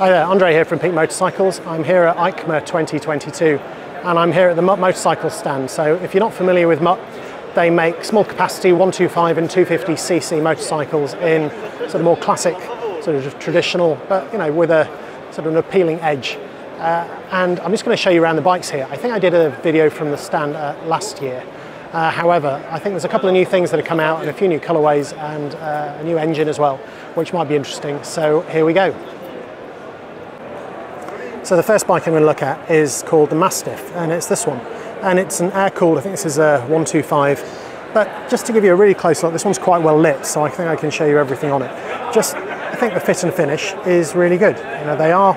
Hi there, Andre here from Peak Motorcycles. I'm here at EICMA 2022 and I'm here at the Mutt motorcycle stand. So if you're not familiar with Mutt, they make small capacity 125 and 250cc motorcycles in sort of more classic, sort of traditional, but you know, with a sort of an appealing edge. Uh, and I'm just going to show you around the bikes here. I think I did a video from the stand uh, last year. Uh, however, I think there's a couple of new things that have come out and a few new colorways and uh, a new engine as well, which might be interesting. So here we go. So the first bike I'm going to look at is called the Mastiff, and it's this one. And it's an air-cooled, I think this is a 125. But just to give you a really close look, this one's quite well lit, so I think I can show you everything on it. Just, I think the fit and finish is really good. You know, they are,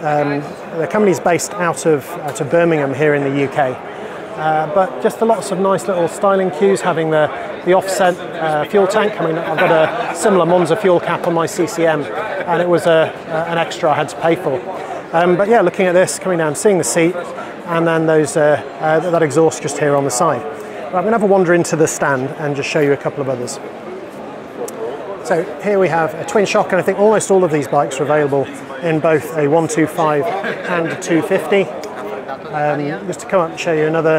um, the company's based out of, out of Birmingham here in the UK. Uh, but just lots of nice little styling cues, having the, the offset uh, fuel tank. I mean, I've got a similar Monza fuel cap on my CCM, and it was a, an extra I had to pay for. Um, but yeah, looking at this, coming down, seeing the seat, and then those uh, uh, that exhaust just here on the side. I'm going to have a wander into the stand and just show you a couple of others. So here we have a twin shock, and I think almost all of these bikes are available in both a 125 and a 250. Um, just to come up and show you another,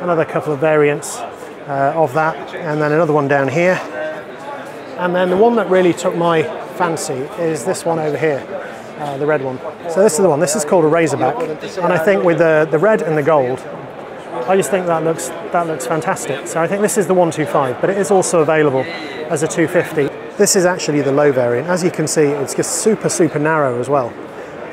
another couple of variants uh, of that, and then another one down here. And then the one that really took my fancy is this one over here uh, the red one. So this is the one. This is called a Razorback, and I think with the the red and the gold, I just think that looks that looks fantastic. So I think this is the 125, but it is also available as a 250. This is actually the low variant. As you can see, it's just super super narrow as well.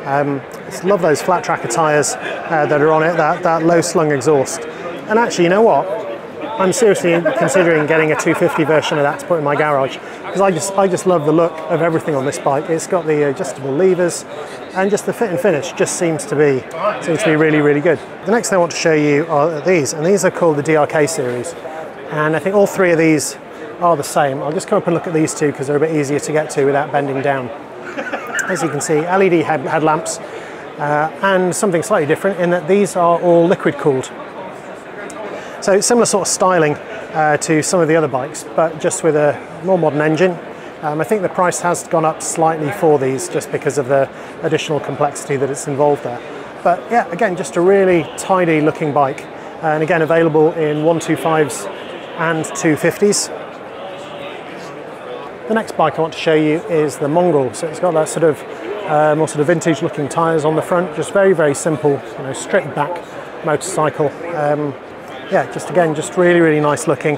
Um, love those flat tracker tyres uh, that are on it, that, that low slung exhaust. And actually, you know what? I'm seriously considering getting a 250 version of that to put in my garage because I just I just love the look of everything on this bike. It's got the adjustable levers and just the fit and finish just seems to be seems to be really really good. The next thing I want to show you are these and these are called the DRK series and I think all three of these are the same. I'll just come up and look at these two because they're a bit easier to get to without bending down. As you can see, LED head, headlamps uh, and something slightly different in that these are all liquid cooled. So similar sort of styling uh, to some of the other bikes, but just with a more modern engine. Um, I think the price has gone up slightly for these just because of the additional complexity that it's involved there. But yeah, again, just a really tidy looking bike. And again, available in 125s and 250s. The next bike I want to show you is the Mongrel. So it's got that sort of uh, more sort of vintage looking tyres on the front, just very, very simple, you know, stripped back motorcycle. Um, yeah, just again, just really, really nice looking.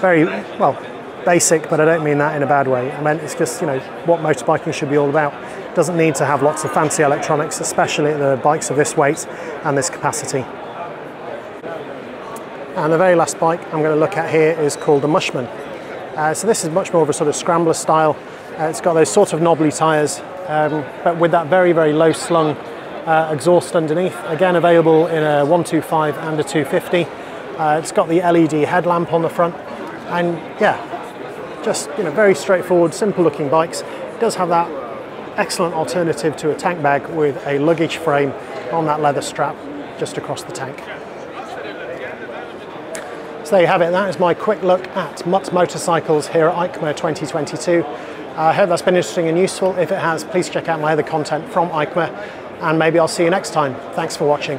Very, well, basic, but I don't mean that in a bad way. I mean, it's just, you know, what motorbiking should be all about. Doesn't need to have lots of fancy electronics, especially the bikes of this weight and this capacity. And the very last bike I'm going to look at here is called the Mushman. Uh, so this is much more of a sort of scrambler style. Uh, it's got those sort of knobbly tyres, um, but with that very, very low slung uh, exhaust underneath. Again, available in a 125 and a 250. Uh, it's got the LED headlamp on the front, and yeah, just you know very straightforward, simple looking bikes. It does have that excellent alternative to a tank bag with a luggage frame on that leather strap just across the tank. So there you have it. That is my quick look at Mutt motorcycles here at EICMA 2022. I hope that's been interesting and useful. If it has, please check out my other content from EICMA, and maybe I'll see you next time. Thanks for watching.